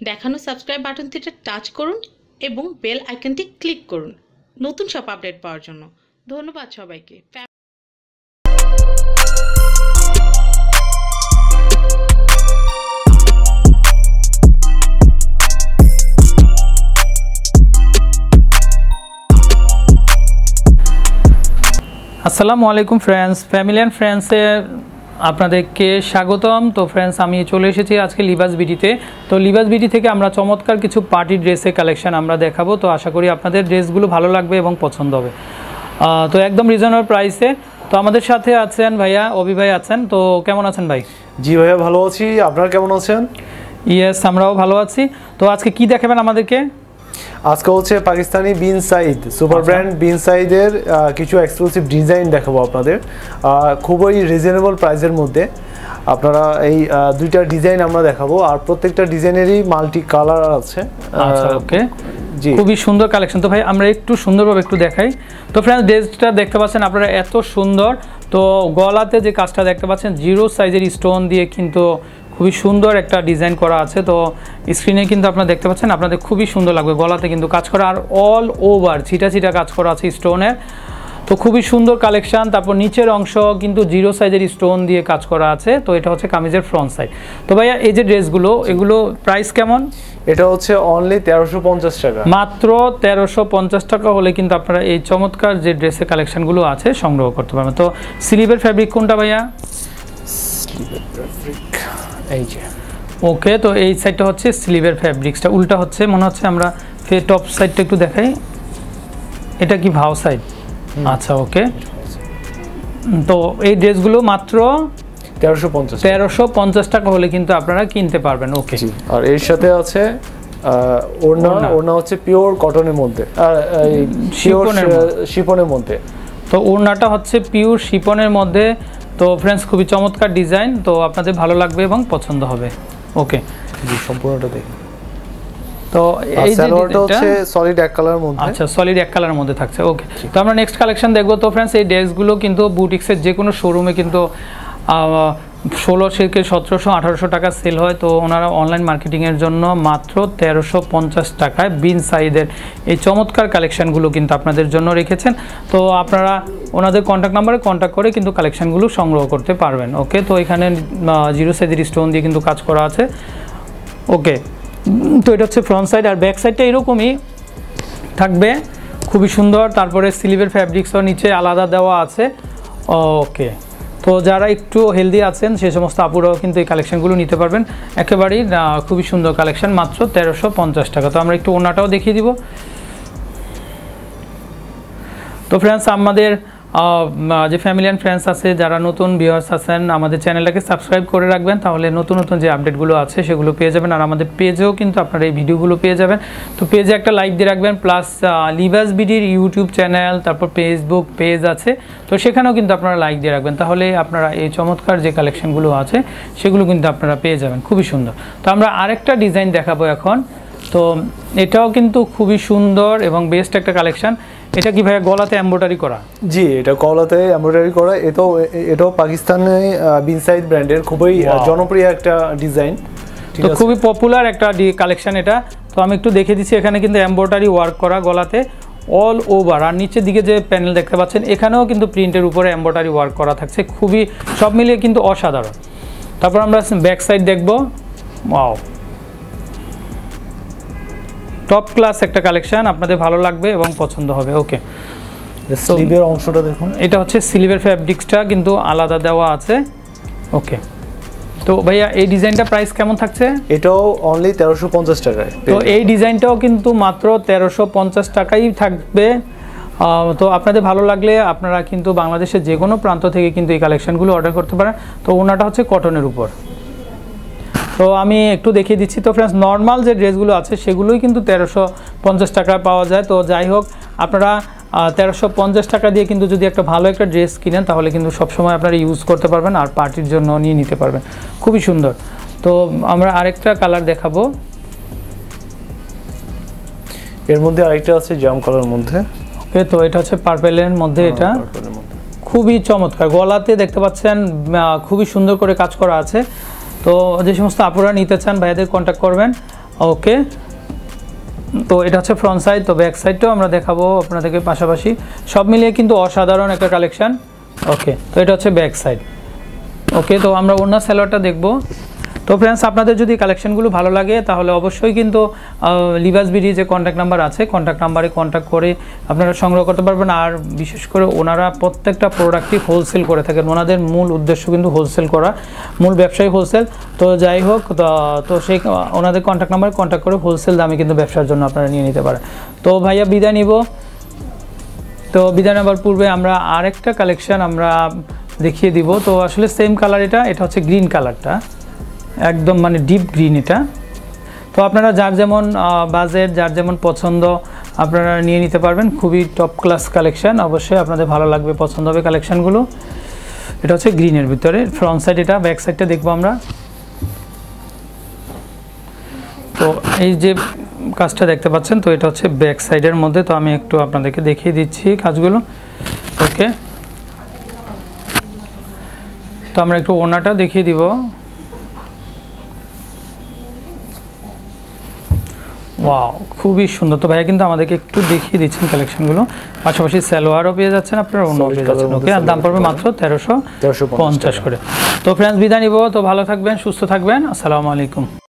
দেখানো subscribe বাটনটিতে touch করুন এবং বেল আইকনটি ক্লিক করুন। নতুন সব আপডেট পাওয়ার জন্য। ধন্যবাদ সবাইকে। আসসালামু আলাইকুম ফ্রেন্ডস ফ্যামিলি অ্যান্ড ফ্রেন্ডসের আপনাদেরকে স্বাগতম। তো ফ্রেন্ডস আমি চলে এসেছি আজকে লিবাস বিডিতে তো লিবাস বিডি থেকে আমরা চমৎকার কিছু পার্টি ড্রেসের কালেকশন আমরা দেখাবো। তো আশা করি আপনাদের ড্রেসগুলো ভালো লাগবে এবং পছন্দ হবে। তো একদম রিজনেবল প্রাইসে তো আমাদের সাথে আছেন ভাইয়া অভি ভাই আছেন। তো কেমন আছেন ভাই? জি ভাইয়া ভালো আছি। আপনারা কেমন আছেন? ইয়েস আমরাও ভালো আছি। তো আজকে কি দেখাবেন আমাদেরকে? আজকে হচ্ছে পাকিস্তানি বিন সাইদ সুপার আচ্ছা। ব্র্যান্ড বিন সাইদের কিছু এক্সক্লুসিভ ডিজাইন দেখাবো আপনাদের। খুবই রিজনেবল প্রাইসের মধ্যে। আপনারা এই দুইটা ডিজাইন আমরা দেখাবো। আর প্রত্যেকটা ডিজাইনেরই মাল্টি কালার আছে। আচ্ছা ওকে জি। খুবই সুন্দর কালেকশন তো ভাই আমরা একটু সুন্দরভাবে একটু দেখাই। তো ফ্রেন্ডস ড্রেসটা দেখতে পাচ্ছেন আপনারা এত সুন্দর। তো গলাতে যে কাজটা দেখতে পাচ্ছেন জিরো সাইজের স্টোন দিয়ে কিন্তু খুবই সুন্দর একটা ডিজাইন করা আছে। তো স্ক্রিনে কিন্তু আপনারা দেখতে পাচ্ছেন আপনাদের খুবই সুন্দর লাগবে। গলাতে কিন্তু কাজ করা আর অল ওভার ছিটা ছিটা কাজ করা আছে স্টোনের তো খুবই সুন্দর কালেকশান তারপর নিচের অংশ কিন্তু জিরো সাইজের স্টোন দিয়ে কাজ করা আছে। তো এটা হচ্ছে কামিজের ফ্রন্ট সাইড তো ভাইয়া এই যে ড্রেসগুলো এগুলো প্রাইস কেমন? এটা হচ্ছে অনলি তেরোশো পঞ্চাশ টাকা। মাত্র তেরোশো পঞ্চাশ টাকা হলে কিন্তু আপনারা এই চমৎকার যে ড্রেসের কালেকশনগুলো আছে সংগ্রহ করতে পারবেন। তো স্লিভের ফ্যাব্রিক কোনটা ভাইয়া? এই যে। ওকে তো এই সাইডটা হচ্ছে স্লিভের ফ্যাব্রিক্সটা উল্টা হচ্ছে মনে হচ্ছে আমরা ফে টপ সাইডটা একটু দেখাই। এটা কি ভাও সাইড আচ্ছা ওকে তো এই ড্রেসগুলো মাত্র তেরোশো পঞ্চাশ তেরোশো পঞ্চাশ টাকা হলে কিন্তু আপনারা কিনতে পারবেন। ওকে আর এর সাথে আছে ওড়না। হচ্ছে পিওর কটনের মধ্যে। শিপনের মধ্যে। তো ওড়নাটা হচ্ছে পিওর শিপনের মধ্যে। তো ফ্রেন্ডস খুবই চমৎকার ডিজাইন তো আপনাদের ভালো লাগবে এবং পছন্দ হবে। ওকে জি সম্পূর্ণটা দেখি তো এই যে হচ্ছে সলিড এক কালার মধ্যে। আচ্ছা সলিড এক কালারের মধ্যে থাকছে। ওকে তো আমরা নেক্সট কালেকশন দেখব। তো ফ্রেন্ডস এই ড্রেসগুলো কিন্তু বুটিক্সের যে কোনো শোরুমে কিন্তু ষোলো থেকে সতেরোশো, আঠারোশো টাকা সেল হয়। তো ওনারা অনলাইন মার্কেটিংয়ের জন্য মাত্র তেরোশো পঞ্চাশ টাকায় বিন সাইজের এই চমৎকার কালেকশানগুলো কিন্তু আপনাদের জন্য রেখেছেন। তো আপনারা ওনাদের কন্ট্যাক্ট নাম্বারে কন্ট্যাক্ট করে কিন্তু কালেকশানগুলো সংগ্রহ করতে পারবেন। ওকে তো এখানে জিরো সাইজের স্টোন দিয়ে কিন্তু কাজ করা আছে। ওকে তো এটা হচ্ছে ফ্রন্ট সাইড আর ব্যাক সাইডটা এরকমই থাকবে। খুবই সুন্দর। তারপরে স্লিভের ফ্যাব্রিক্সও নিচে আলাদা দেওয়া আছে। ওকে তো যারা একটু হেলদি আছেন, সে সমস্ত আপুরাও কিন্তু এই কালেকশানগুলো নিতে পারবেন। একেবারেই খুবই সুন্দর কালেকশান মাত্র তেরোশো পঞ্চাশ টাকা। তো আমরা একটু ওনাটাও দেখিয়ে দিব। তো ফ্রেন্ডস আমাদের যে ফ্যামিলি অ্যান্ড ফ্রেন্ডস আছে, যারা নতুন ভিউয়ার্স আছেন, আমাদের চ্যানেলটাকে সাবস্ক্রাইব করে রাখবেন, তাহলে নতুন নতুন যে আপডেটগুলো আছে, সেগুলো পেয়ে যাবেন। আর আমাদের পেজেও কিন্তু আপনারা এই ভিডিওগুলো পেয়ে যাবেন। তো পেজে একটা লাইক দিয়ে রাখবেন প্লাস লিভাস বিডির ইউটিউব চ্যানেল তারপর ফেসবুক পেজ আছে। তো সেখানেও কিন্তু আপনারা লাইক দিয়ে রাখবেন। তাহলে আপনারা এই চমৎকার যে কালেকশনগুলো আছে, সেগুলো কিন্তু আপনারা পেয়ে যাবেন। খুবই সুন্দর। তো আমরা আরেকটা ডিজাইন দেখাবো এখন। তো এটাও কিন্তু খুবই সুন্দর এবং বেস্ট একটা কালেকশন এটা কি ভাই গলাতে এম্ব্রয়ডারি করা? জি এটা গলাতে এমব্রয়ডারি করা। এটাও এটাও পাকিস্তানে বিনসাইড ব্র্যান্ডের খুবই জনপ্রিয় একটা ডিজাইন তো খুবই পপুলার একটা কালেকশন এটা। তো আমি একটু দেখে দিচ্ছি এখানে কিন্তু এম্ব্রয়ডারি ওয়ার্ক করা গলাতে। অল ওভার আর নিচের দিকে যে প্যানেল দেখতে পাচ্ছেন এখানেও কিন্তু প্রিন্টের উপরে এম্ব্রয়ডারি ওয়ার্ক করা থাকছে। খুবই সব মিলিয়ে কিন্তু অসাধারণ। তারপর আমরা ব্যাক সাইড দেখব। ওয়াও টপ ক্লাস একটা কালেকশন আপনাদের ভালো লাগবে এবং পছন্দ হবে ওকে স্লিভের অংশটা দেখুন। এটা হচ্ছে সিলভার ফ্যাব্রিক্সটা কিন্তু আলাদা দেওয়া আছে ওকে তো ভাইয়া এই ডিজাইনটা প্রাইস কেমন থাকছে? এটাও অনলি তেরোশো পঞ্চাশ টাকায় তো এই ডিজাইনটাও কিন্তু মাত্র তেরোশো পঞ্চাশ টাকাই থাকবে। তো আপনাদের ভালো লাগলে আপনারা কিন্তু বাংলাদেশের যে কোনো প্রান্ত থেকে কিন্তু এই কালেকশনগুলো অর্ডার করতে পারেন। তো ওনাটা হচ্ছে কটনের উপর। তো আমি একটু দেখিয়ে দিচ্ছি। তো ফ্রেন্ডস নর্মাল যে ড্রেসগুলো আছে সেগুলোই কিন্তু তেরোশো পঞ্চাশ টাকায় পাওয়া যায়। তো যাই হোক আপনারা তেরোশো পঞ্চাশ টাকা দিয়ে কিন্তু যদি একটা ভালো একটা ড্রেস কিনেন তাহলে কিন্তু সবসময় আপনারা ইউজ করতে পারবেন আর পার্টির জন্য নিয়ে নিতে পারবেন। খুবই সুন্দর। তো আমরা আরেকটা কালার দেখাবো। এর মধ্যে আরেকটা আছে জাম কালার মধ্যে। ওকে তো এটা হচ্ছে পার্পেলের মধ্যে এটা। এর মধ্যে। খুবই চমৎকার। গলাতে দেখতে পাচ্ছেন খুবই সুন্দর করে কাজ করা আছে। তো যে সমস্ত আপুরা নিতে চান, ভাইয়াদের কন্ট্যাক্ট করবেন। ওকে তো এটা হচ্ছে ফ্রন্ট সাইড তো ব্যাক সাইডটাও আমরা দেখাবো আপনাদেরকে পাশাপাশি। সব মিলিয়ে কিন্তু অসাধারণ একটা কালেকশান ওকে তো এটা হচ্ছে ব্যাক সাইড ওকে তো আমরা অন্য স্যালোয়ারটা দেখব। তো ফ্রেন্ডস আপনাদের যদি কালেকশনগুলো ভালো লাগে, তাহলে অবশ্যই কিন্তু লিবাস বিডি যে কন্ট্যাক্ট নাম্বার আছে কন্ট্যাক্ট নাম্বারে কন্ট্যাক্ট করে আপনারা সংগ্রহ করতে পারবেন। আর বিশেষ করে ওনারা প্রত্যেকটা প্রোডাক্টই হোলসেল করে থাকেন। ওনাদের মূল উদ্দেশ্য কিন্তু হোলসেল করা, মূল ব্যবসায়ী হোলসেল তো যাই হোক, তো- সেই, ওনাদের কন্ট্যাক্ট নাম্বারে কন্ট্যাক্ট করে হোলসেল দামে কিন্তু ব্যবসার জন্য আপনারা নিয়ে নিতে পারেন। তো ভাইয়া, বিদায় নিব। তো বিদায় নেবার পূর্বে আমরা আরেকটা কালেকশন আমরা দেখিয়ে দিব। তো আসলে সেম কালার এটা এটা হচ্ছে গ্রিন কালারটা একদম মানে ডিপ গ্রিন এটা। তো আপনারা যার যেমন বাজেট যার যেমন পছন্দ, আপনারা নিয়ে নিতে পারবেন। খুবই টপ ক্লাস কালেকশন অবশ্যই আপনাদের ভালো লাগবে, পছন্দ হবে কালেকশানগুলো এটা হচ্ছে গ্রিনের ভিতরে। ফ্রন্ট সাইড এটা ব্যাক সাইডটা দেখব আমরা। তো এই যে কাজটা দেখতে পাচ্ছেন, তো এটা হচ্ছে ব্যাক সাইডের মধ্যে। তো আমি একটু আপনাদেরকে দেখিয়ে দিচ্ছি কাজগুলো। ওকে তো আমরা একটু ওনাটা দেখিয়ে দিব। ওয়াও খুবই সুন্দর। তো ভাইয়া কিন্তু আমাদেরকে একটু দেখিয়ে দিচ্ছেন কালেকশনগুলো পাশাপাশি সালোয়ারও পেয়ে যাচ্ছেন আপনারা অন্য পেয়ে যাচ্ছেন। ওকে আর দাম পড়বে মাত্র তেরোশো 1350 পঞ্চাশ করে। তো ফ্রেন্ডস বিদায় নিব। তো ভালো থাকবেন সুস্থ থাকবেন। আসসালামু আলাইকুম।